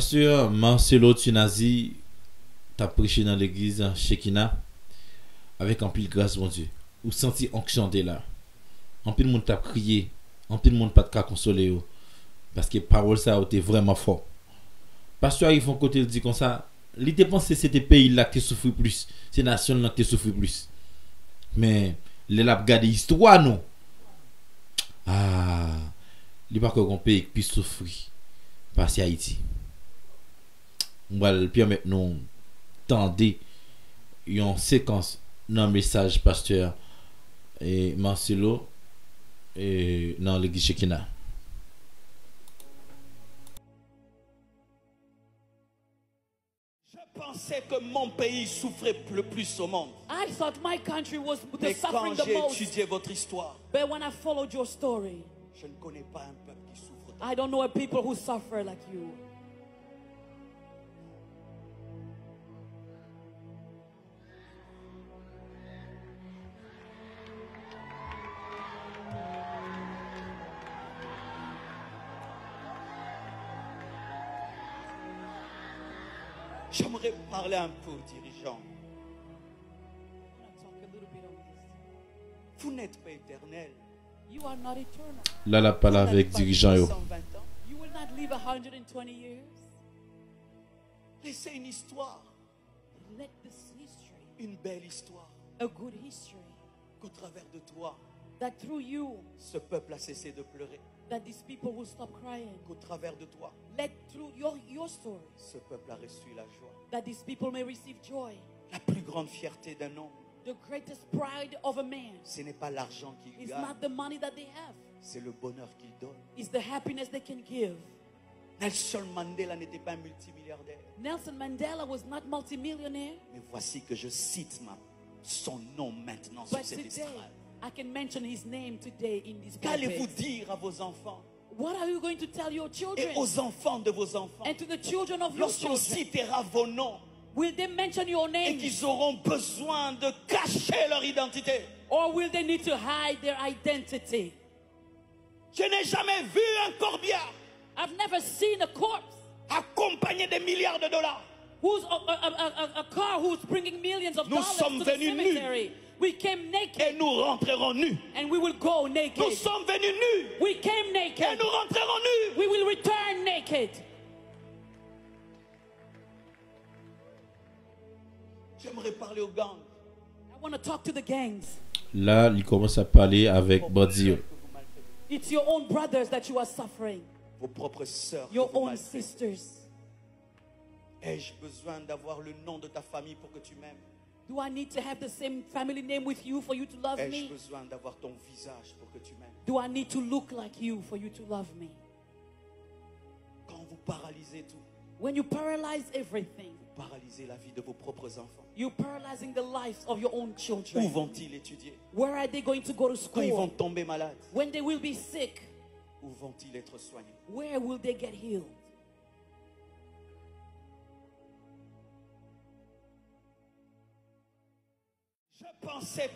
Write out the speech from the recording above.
Pasteur Marcelo Tunazi, t'as prêché dans l'église en Shekina avec un pile grâce, mon Dieu. Ou senti onction de là. En pile monde t'a crié, en pile monde pas de consoler. yo. Parce que parole ça a été vraiment fort. Pasteur font côté dit comme ça, il pense que c'était pays là qui souffre plus, c'est nation là qui souffre plus. Mais les l'a regardé histoire non? Ah, il pas qu'on pays qui souffre parce que Haïti. Message pasteur et Marcelo et dans l'église Shekina. Je pensais que mon pays souffrait le plus au monde. I thought my country was the Mais suffering quand the j'ai étudié votre histoire, But when I followed your story, je ne connais pas un peuple qui souffre. I don't know a people who suffer like you. J'aimerais parler un peu aux dirigeants. Vous n'êtes pas éternel. You are not eternal. Là la parole avec pas dirigeant yo. 120 ans. You will not live 120 years. Laissez une histoire, Let this history, une belle histoire, a good history, qu'au travers de toi, that through you, ce peuple a cessé de pleurer. that these people will stop crying. Qu'au travers de toi, Let through your, your story, ce peuple a reçu la joie. that these people may receive joy. La plus grande fierté d'un homme, The greatest pride of a man ce n'est pas l'argent qu'il is gagne, not the money that they have, c'est le bonheur qu'il donne. it's the happiness they can give. Nelson Mandela n'était pas un multimilliardaire. Nelson Mandela was not multimillionaire, Mais voici que je cite ma- son nom maintenant but sur cette today estrade. I can mention his name today in this Qu'allez-vous dire à vos enfants? What are you going to tell your et children? aux enfants de vos enfants. And to the children of your lorsqu'on citera vos noms. Will they mention your et name? qu'ils auront besoin de cacher leur identité. Or will they need to hide their identity? Je n'ai jamais vu un corbillard I've never seen a corpse accompagné des milliards de dollars. who's a, a, a, a, a car who's bringing millions of Nous dollars sommes venus nus. Cemetery. We came Et naked nous rentrerons nus. and we will go naked. Nous sommes venus nus. We came Et naked. nous rentrerons nus. We will return naked. J'aimerais parler aux gangs. I want to talk to the gangs. Là, il commence à parler avec Badi yo. Que vous maltraitez. It's your own brothers that you are suffering, Vos propres sœurs. your own sisters. Ai-je besoin d'avoir le nom de ta famille pour que tu m'aimes? Do I need to have the same family name with you for you to love me? besoin d'avoir ton visage pour que tu m'aimes Do I need to look like you for you to love me? Quand vous paralysez tout, When you paralyze everything, vous paralysez la vie de vos propres enfants. you're paralyzing the lives of your own Où children. vont-ils étudier Where are they going to go to Quand ils vont school? tomber malades, When they will be sick, où vont-ils être soignés where will they get healed? Je pensais